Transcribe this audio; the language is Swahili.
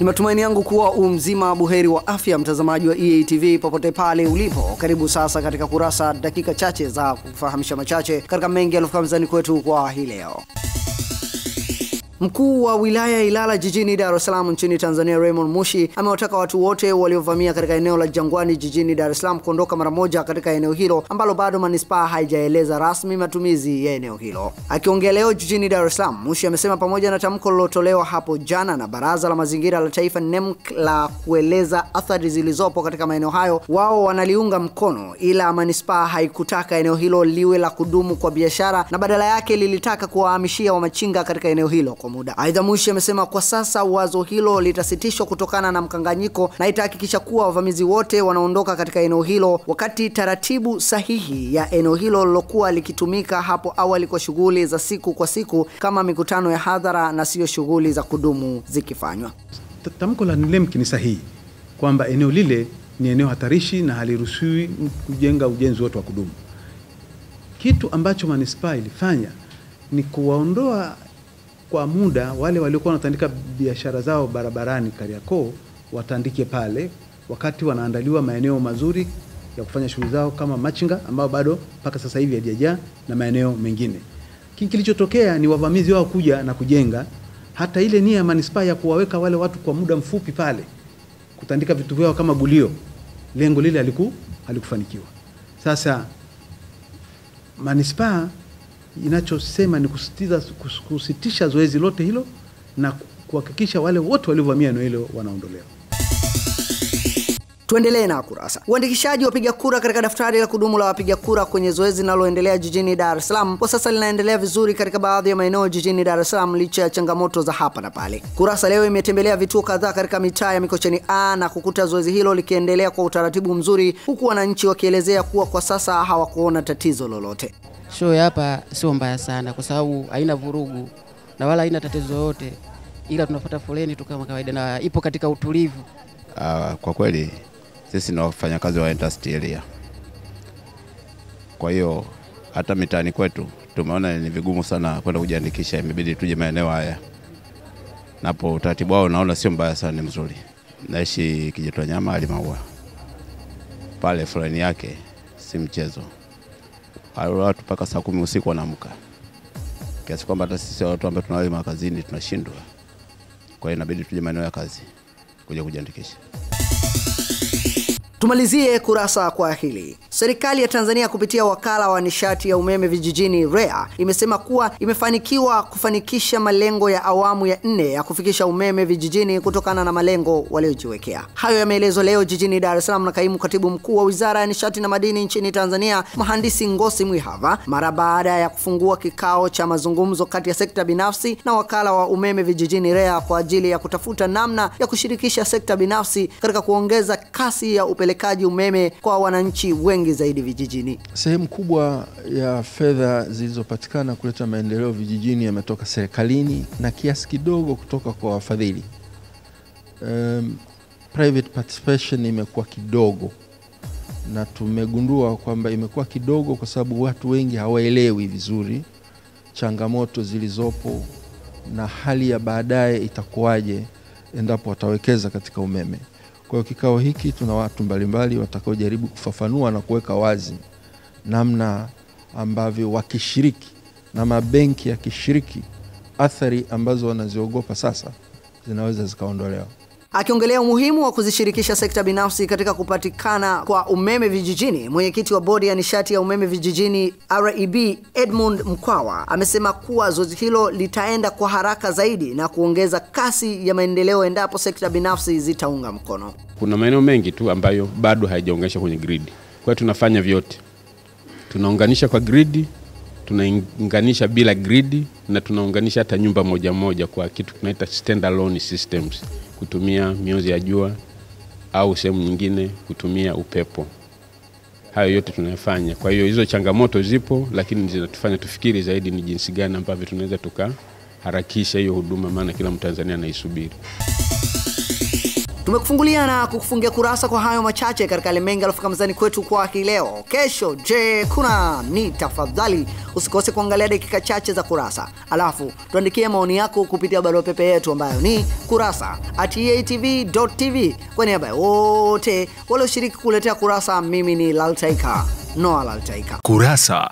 Ni matumaini yangu kuwa umzima buheri wa afya, mtazamaji wa EATV popote pale ulipo. Karibu sasa katika kurasa dakika chache za kufahamisha machache katika mengi yaliyofika mezani kwetu kwa hii leo. Mkuu wa wilaya ya Ilala jijini Dar es Salaam nchini Tanzania Raymond Mushi amewataka watu wote waliovamia katika eneo la Jangwani jijini Dar es Salaam kuondoka mara moja katika eneo hilo ambalo bado manispaa haijaeleza rasmi matumizi ya eneo hilo. Akiongea leo jijini Dar es Salaam, Mushi amesema pamoja na tamko lililotolewa hapo jana na Baraza la Mazingira la Taifa NEMC la kueleza athari zilizopo katika maeneo hayo, wao wanaliunga mkono, ila manispaa haikutaka eneo hilo liwe la kudumu kwa biashara na badala yake lilitaka kuwahamishia wamachinga katika eneo hilo kwa muda. Aidha, Mushi amesema kwa sasa wazo hilo litasitishwa kutokana na mkanganyiko na itahakikisha kuwa wavamizi wote wanaondoka katika eneo hilo, wakati taratibu sahihi ya eneo hilo lilokuwa likitumika hapo awali kwa shughuli za siku kwa siku kama mikutano ya hadhara na siyo shughuli za kudumu zikifanywa. Tamko la nlemki ni sahihi kwamba eneo lile ni eneo hatarishi na haliruhusiwi kujenga ujenzi wote wa kudumu. Kitu ambacho manispaa ilifanya ni kuwaondoa kwa muda wale waliokuwa wanatandika biashara zao barabarani Kariakoo, watandike pale, wakati wanaandaliwa maeneo mazuri ya kufanya shughuli zao kama machinga, ambao bado mpaka sasa hivi hajajaa na maeneo mengine. Kilichotokea ni wavamizi wao kuja na kujenga, hata ile nia ya manispaa ya kuwaweka wale watu kwa muda mfupi pale kutandika vitu vyao kama gulio, lengo lile haliku halikufanikiwa. Sasa manispaa inachosema ni kusitiza, kusitisha zoezi lote hilo na kuhakikisha wale wote waliovamia eneo hilo wanaondolewa. Tuendelee na kurasa. Uandikishaji wa wapiga kura katika daftari la kudumu la wapiga kura kwenye zoezi linaloendelea jijini Dar es Salaam kwa sasa linaendelea vizuri katika baadhi ya maeneo jijini Dar es Salaam licha ya changamoto za hapa na pale. Kurasa leo imetembelea vituo kadhaa katika mitaa ya Mikocheni A na kukuta zoezi hilo likiendelea kwa utaratibu mzuri, huku wananchi wakielezea kuwa kwa sasa hawakuona tatizo lolote. Show hapa sio mbaya sana, kwa sababu haina vurugu na wala haina tatizo yote, ila tunapata foleni tu kama kawaida na ipo katika utulivu. Uh, kwa kweli sisi ni wafanyakazi wa industry kwa hiyo hata mitaani kwetu tumeona ni vigumu sana kwenda kujiandikisha, imebidi tuje maeneo haya, napo utaratibu wao naona sio mbaya sana, ni mzuri. Naishi Kijitonyama Alimaua, pale foleni yake si mchezo watu mpaka saa kumi usiku wanaamka, kiasi kwamba hata sisi watu ambao tunawai makazini tunashindwa. Kwa hiyo inabidi tuje maeneo ya kazi kuja kujiandikisha. Tumalizie kurasa kwa hili. Serikali ya Tanzania kupitia wakala wa nishati ya umeme vijijini REA imesema kuwa imefanikiwa kufanikisha malengo ya awamu ya nne ya kufikisha umeme vijijini kutokana na malengo waliojiwekea. Hayo yameelezwa leo jijini Dar es Salaam na kaimu katibu mkuu wa Wizara ya Nishati na Madini nchini Tanzania, Mhandisi Ngosi Mwihava, mara baada ya kufungua kikao cha mazungumzo kati ya sekta binafsi na wakala wa umeme vijijini REA kwa ajili ya kutafuta namna ya kushirikisha sekta binafsi katika kuongeza kasi ya upelekaji umeme kwa wananchi wengi zaidi vijijini. Sehemu kubwa ya fedha zilizopatikana kuleta maendeleo vijijini yametoka serikalini na kiasi kidogo kutoka kwa wafadhili. Um, private participation imekuwa kidogo, na tumegundua kwamba imekuwa kidogo kwa sababu watu wengi hawaelewi vizuri changamoto zilizopo na hali ya baadaye itakuwaje endapo watawekeza katika umeme. Kwa hiyo kikao hiki tuna watu mbalimbali watakaojaribu kufafanua na kuweka wazi namna ambavyo wakishiriki na mabenki yakishiriki, athari ambazo wanaziogopa sasa zinaweza zikaondolewa. Akiongelea umuhimu wa kuzishirikisha sekta binafsi katika kupatikana kwa umeme vijijini, mwenyekiti wa bodi ya nishati ya umeme vijijini REB Edmund Mkwawa amesema kuwa zoezi hilo litaenda kwa haraka zaidi na kuongeza kasi ya maendeleo endapo sekta binafsi zitaunga mkono. Kuna maeneo mengi tu ambayo bado hayajaunganishwa kwenye gridi, kwa hiyo tunafanya vyote, tunaunganisha kwa gridi, tunaunganisha bila gridi na tunaunganisha hata nyumba moja moja kwa kitu tunaita standalone systems kutumia mionzi ya jua au sehemu nyingine kutumia upepo. Hayo yote tunayafanya. Kwa hiyo hizo changamoto zipo, lakini zinatufanya tufikiri zaidi ni jinsi gani ambavyo tunaweza tukaharakisha hiyo huduma, maana kila Mtanzania anaisubiri. Tumekufungulia na kukufungia kurasa kwa hayo machache katika Lemenga alofika mezani kwetu kwa hii leo. Kesho, je, kuna ni tafadhali? Usikose kuangalia dakika chache za kurasa, alafu tuandikie maoni yako kupitia barua pepe yetu ambayo ni kurasa atatvtv Kwa niaba ya wote walioshiriki kuletea kurasa, mimi ni Laltaika. Noah Laltaika. Kurasa